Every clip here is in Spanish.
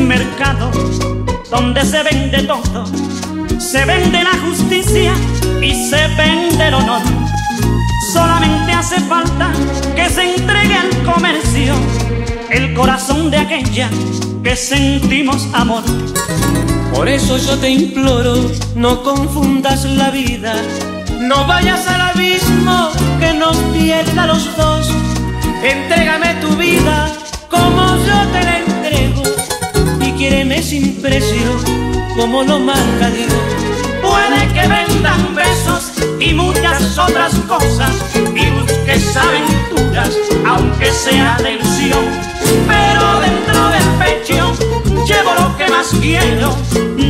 mercado donde se vende todo. Se vende la justicia y se vende el honor. Solamente hace falta que se entregue al comercio el corazón de aquella que sentimos amor. Por eso yo te imploro, no confundas la vida, no vayas al abismo que nos pierda los dos. Entrégame tu vida y quiéreme sin precio como lo marca Dios. Puede que vendan besos y muchas otras cosas y busques aventuras, aunque sea de ilusión. Pero dentro del pecho llevo lo que más quiero,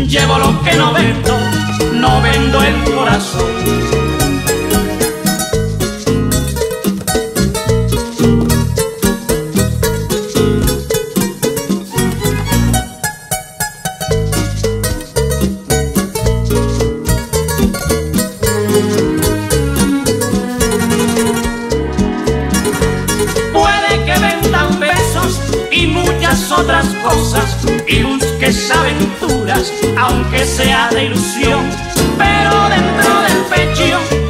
llevo lo que no vendo, no vendo el corazón. Otras cosas y busques aventuras, aunque sea de ilusión, pero dentro del pecho